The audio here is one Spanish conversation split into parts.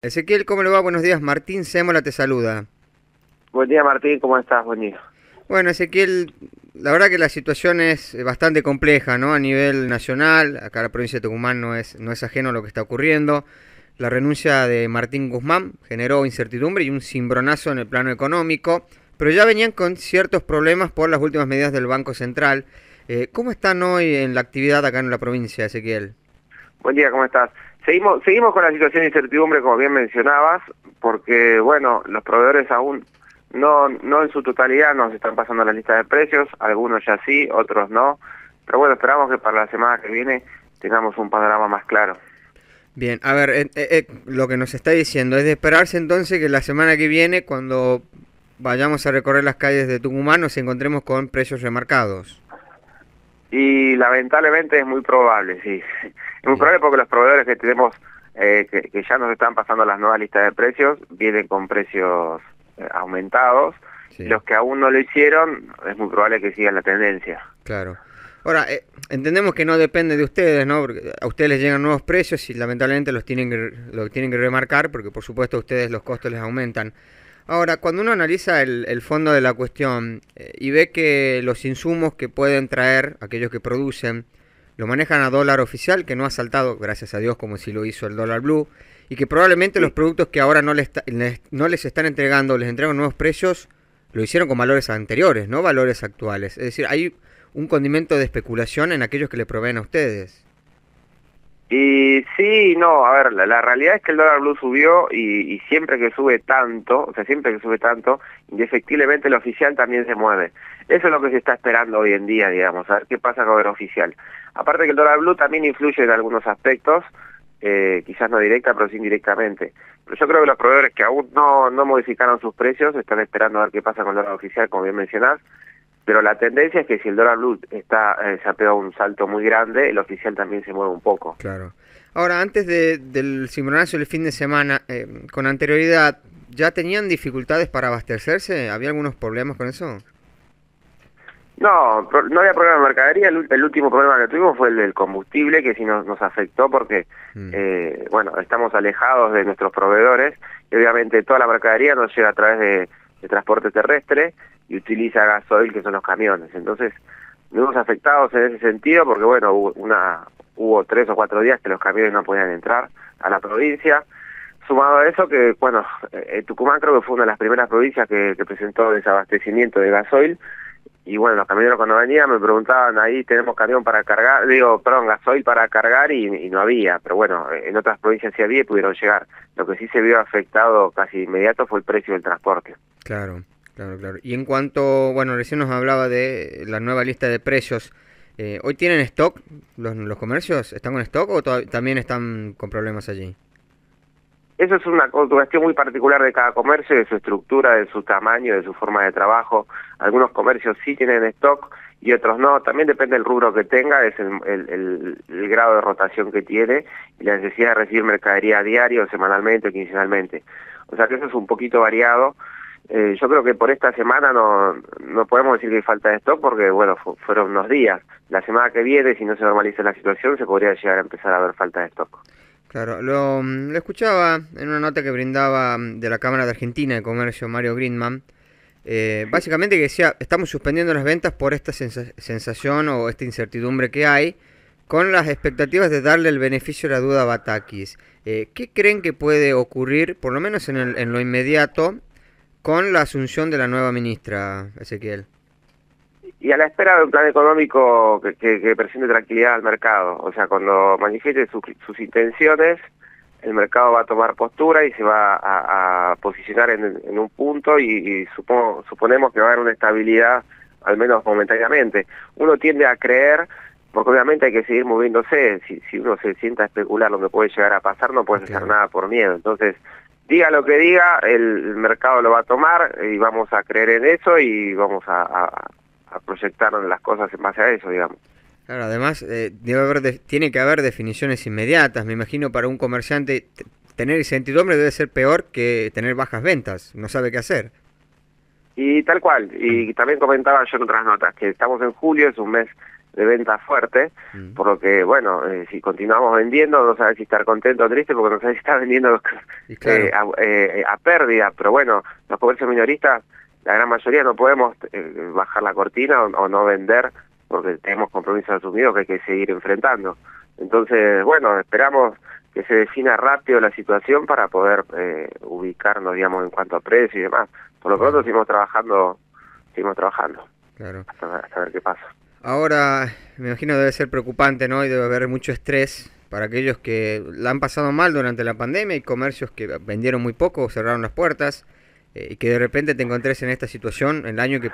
Ezequiel, ¿cómo le va? Buenos días. Martín Sémola te saluda. Buen día, Martín. ¿Cómo estás? Buen día. Bueno, Ezequiel, la verdad que la situación es bastante compleja, ¿no? A nivel nacional, acá la provincia de Tucumán no es, no es ajeno a lo que está ocurriendo. La renuncia de Martín Guzmán generó incertidumbre y un cimbronazo en el plano económico, pero ya venían con ciertos problemas por las últimas medidas del Banco Central. Eh, ¿Cómo están hoy en la actividad acá en la provincia, Ezequiel? Buen día, ¿cómo estás? Seguimos, seguimos con la situación de incertidumbre, como bien mencionabas, porque, bueno, los proveedores aún no, no en su totalidad nos están pasando la lista de precios, algunos ya sí, otros no, pero bueno, esperamos que para la semana que viene tengamos un panorama más claro. Bien, a ver, eh, eh, lo que nos está diciendo es de esperarse entonces que la semana que viene, cuando vayamos a recorrer las calles de Tucumán, nos encontremos con precios remarcados. Y lamentablemente es muy probable, sí. Es muy probable porque los proveedores que tenemos, eh, que, ya nos están pasando las nuevas listas de precios, vienen con precios eh, aumentados. Los que aún no lo hicieron, es muy probable que sigan la tendencia. Claro. Ahora, eh, entendemos que no depende de ustedes, ¿no? Porque a ustedes les llegan nuevos precios y lamentablemente los tienen que, lo tienen que remarcar porque por supuesto a ustedes los costos les aumentan. Ahora, cuando uno analiza el, fondo de la cuestión eh, y ve que los insumos que pueden traer aquellos que producen lo manejan a dólar oficial, que no ha saltado, gracias a Dios, como si lo hizo el dólar blue, y que probablemente los productos que ahora no les, no les están entregando, les entregan nuevos precios, lo hicieron con valores anteriores, no valores actuales. Es decir, hay un condimento de especulación en aquellos que le proveen a ustedes. Y sí, no, a ver, la, realidad es que el dólar blue subió y, siempre que sube tanto, o sea, siempre que sube tanto, indefectiblemente el oficial también se mueve. Eso es lo que se está esperando hoy en día, digamos, a ver qué pasa con el oficial. Aparte que el dólar blue también influye en algunos aspectos, eh, quizás no directa, pero sí indirectamente. Pero yo creo que los proveedores que aún no, no modificaron sus precios están esperando a ver qué pasa con el dólar oficial, como bien mencionás, pero la tendencia es que si el dólar blue está, eh, se ha pegado un salto muy grande, el oficial también se mueve un poco. Claro. Ahora, antes de, del cimbronazo del fin de semana, eh, con anterioridad, ¿ya tenían dificultades para abastecerse? ¿Había algunos problemas con eso? No, no había problema de mercadería. El, último problema que tuvimos fue el del combustible, que sí nos, nos afectó porque, mm. eh, bueno, estamos alejados de nuestros proveedores y obviamente toda la mercadería nos llega a través de, de transporte terrestre y utiliza gasoil, que son los camiones. Entonces, hemos afectados en ese sentido porque, bueno, hubo, una, hubo tres o cuatro días que los camiones no podían entrar a la provincia. Sumado a eso que, bueno, eh, Tucumán creo que fue una de las primeras provincias que, presentó desabastecimiento de gasoil. Y bueno, los camioneros cuando venían me preguntaban, ahí tenemos camión para cargar, digo, perdón, gasoil para cargar y, y no había. Pero bueno, en otras provincias sí había y pudieron llegar. Lo que sí se vio afectado casi inmediato fue el precio del transporte. Claro. Claro, claro. Y en cuanto, bueno, recién nos hablaba de la nueva lista de precios. Eh, ¿Hoy tienen stock los, los comercios? ¿Están con stock o también están con problemas allí? Eso es una cuestión muy particular de cada comercio, de su estructura, de su tamaño, de su forma de trabajo. Algunos comercios sí tienen stock y otros no. También depende del rubro que tenga, es el, grado de rotación que tiene y la necesidad de recibir mercadería a diario, semanalmente quincenalmente. O sea que eso es un poquito variado. Eh, yo creo que por esta semana no, no podemos decir que hay falta de stock porque, bueno, fueron unos días. La semana que viene, si no se normaliza la situación, se podría llegar a empezar a haber falta de stock. Claro, lo, escuchaba en una nota que brindaba de la Cámara de Argentina de Comercio, Mario Greenman, eh, básicamente que decía, estamos suspendiendo las ventas por esta sensación o esta incertidumbre que hay, con las expectativas de darle el beneficio de la duda a Batakis. Eh, ¿Qué creen que puede ocurrir, por lo menos en, el, en lo inmediato, con la asunción de la nueva ministra, Ezequiel. Y a la espera de un plan económico que, que, presente tranquilidad al mercado. O sea, cuando manifieste sus intenciones, el mercado va a tomar postura y se va a, posicionar en, un punto y, suponemos que va a haber una estabilidad, al menos momentáneamente. Uno tiende a creer, porque obviamente hay que seguir moviéndose, si, si uno se sienta a especular lo que puede llegar a pasar, no puede hacer nada por miedo. Entonces, diga lo que diga, el mercado lo va a tomar y vamos a creer en eso y vamos a, a, proyectar las cosas en base a eso, digamos. Claro, además eh, debe haber tiene que haber definiciones inmediatas. Me imagino para un comerciante tener incertidumbre debe ser peor que tener bajas ventas. No sabe qué hacer. Y tal cual. Y también comentaba yo en otras notas que estamos en julio, es un mes de venta fuerte, mm. por lo que, bueno, eh, si continuamos vendiendo, no sabes si estar contento o triste, porque no sabes si estar vendiendo eh, eh, a, pérdida, pero bueno, los comercios minoristas, la gran mayoría no podemos bajar la cortina o, no vender, porque tenemos compromisos asumidos que hay que seguir enfrentando. Entonces, bueno, esperamos que se defina rápido la situación para poder ubicarnos, digamos, en cuanto a precio y demás. Por lo pronto seguimos trabajando, seguimos trabajando. Claro. hasta ver qué pasa. Ahora, me imagino debe ser preocupante, ¿no? Y debe haber mucho estrés para aquellos que la han pasado mal durante la pandemia y comercios que vendieron muy poco, cerraron las puertas eh, y que de repente te encontres en esta situación en el año que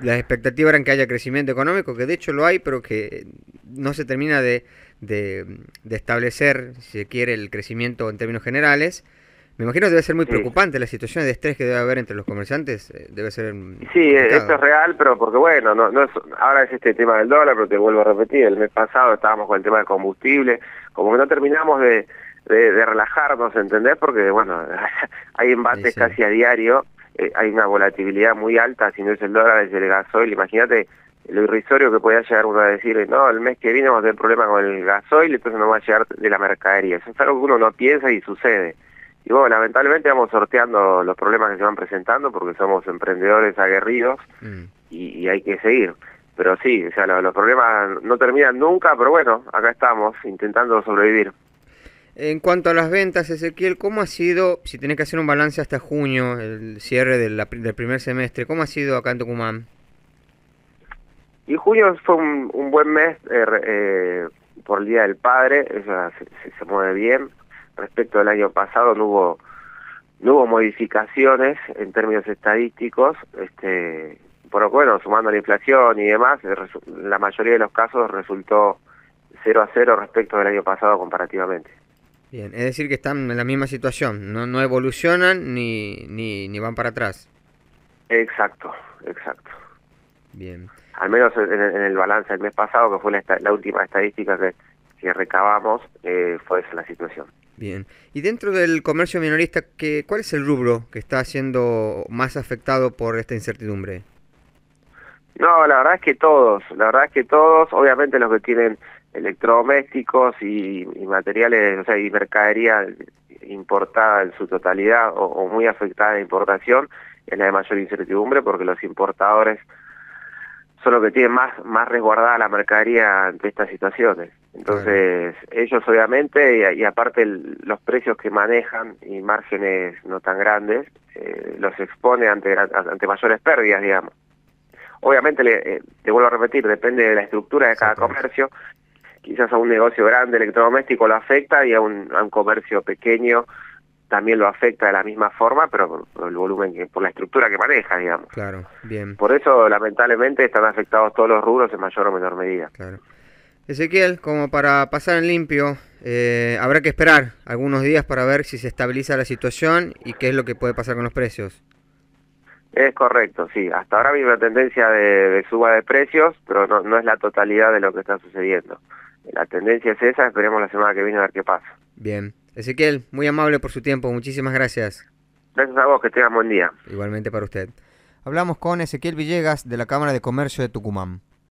las expectativas eran que haya crecimiento económico, que de hecho lo hay, pero que no se termina de, de establecer, si se quiere, el crecimiento en términos generales me imagino que debe ser muy preocupante la situación de estrés que debe haber entre los comerciantes. Eh, debe ser. Sí, esto es real, pero porque bueno, no, no ahora es este tema del dólar, pero te vuelvo a repetir. El mes pasado estábamos con el tema del combustible. Como que no terminamos de, de, relajarnos, ¿entendés? Porque bueno, hay embates casi a diario. Eh, hay una volatilidad muy alta, si no es el dólar, es el gasoil. Imagínate lo irrisorio que podía llegar uno a decir, no, el mes que viene vamos a tener problemas con el gasoil, entonces no va a llegar de la mercadería. Eso es algo que uno no piensa y sucede. Y bueno, lamentablemente vamos sorteando los problemas que se van presentando porque somos emprendedores aguerridos mm. y, hay que seguir. Pero sí, o sea, los, problemas no terminan nunca, pero bueno, acá estamos intentando sobrevivir. En cuanto a las ventas, Ezequiel, ¿cómo ha sido, si tenés que hacer un balance hasta junio, el cierre del primer semestre, cómo ha sido acá en Tucumán? Y junio fue un, buen mes eh, eh, por el Día del Padre, eso se mueve bien respecto al año pasado no hubo no hubo modificaciones en términos estadísticos, este, pero bueno, sumando la inflación y demás, la mayoría de los casos resultó 0 a 0 respecto del año pasado comparativamente. Bien, es decir que están en la misma situación, no, no evolucionan ni, ni, ni van para atrás. Exacto, exacto. Bien. Al menos en, el balance del mes pasado, que fue la, la última estadística que, que recabamos, eh, fue esa la situación. Bien. Y dentro del comercio minorista, ¿qué, ¿cuál es el rubro que está siendo más afectado por esta incertidumbre? No, la verdad es que todos, la verdad es que todos, obviamente los que tienen electrodomésticos y, materiales, o sea, y mercadería importada en su totalidad o, muy afectada de importación, es la de mayor incertidumbre porque los importadores son los que tienen más, más resguardada la mercadería ante estas situaciones. Entonces, ellos obviamente, y, aparte los precios que manejan y márgenes no tan grandes, eh, los expone ante, ante mayores pérdidas, digamos. Obviamente, le, eh, te vuelvo a repetir, depende de la estructura de cada comercio. Quizás a un negocio grande electrodoméstico lo afecta y a un, a un comercio pequeño también lo afecta de la misma forma, pero por, el volumen, que, por la estructura que maneja, digamos. Claro, bien. Por eso, lamentablemente, están afectados todos los rubros en mayor o menor medida. Claro. Ezequiel, como para pasar en limpio, eh, habrá que esperar algunos días para ver si se estabiliza la situación y qué es lo que puede pasar con los precios. Es correcto, sí. Hasta ahora hay una tendencia de, suba de precios, pero no, no, es la totalidad de lo que está sucediendo. La tendencia es esa, esperemos la semana que viene a ver qué pasa. Bien. Ezequiel, muy amable por su tiempo, muchísimas gracias. Gracias a vos, que tengas buen día. Igualmente para usted. Hablamos con Ezequiel Villegas de la Cámara de Comercio de Tucumán.